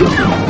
Yeah.